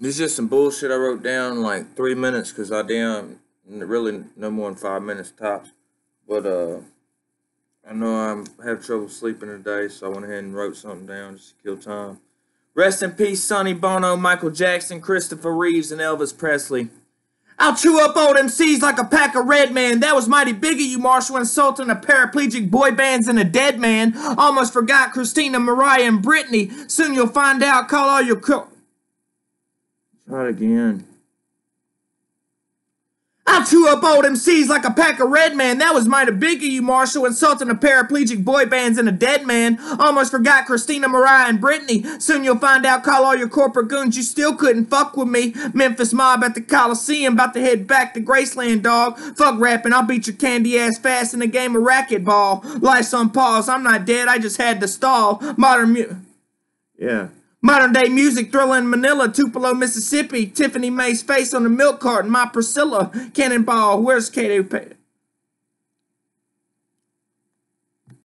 This is just some bullshit I wrote down like three minutes because I damn really no more than five minutes tops. But uh, I know I'm have trouble sleeping today, so I went ahead and wrote something down just to kill time. Rest in peace, Sonny Bono, Michael Jackson, Christopher Reeves, and Elvis Presley. I'll chew up old MCs like a pack of red man. That was mighty big of you, Marshall, insulting a paraplegic boy bands and a dead man. Almost forgot Christina, Mariah, and Britney. Soon you'll find out. Call all your it again. I chew up old MCs like a pack of red man. That was mighty big of you, Marshall, insulting a paraplegic boy bands and a dead man. Almost forgot Christina, Mariah, and Britney. Soon you'll find out, call all your corporate goons. You still couldn't fuck with me. Memphis mob at the Coliseum, about to head back to Graceland, dog. Fuck rapping, I'll beat your candy ass fast in a game of racquetball. Life's on pause, I'm not dead, I just had to stall. Modern mu- Yeah. Modern day music, Thriller in Manila, Tupelo, Mississippi. Tiffany May's face on the milk carton. My Priscilla, Cannonball. Where's Katy?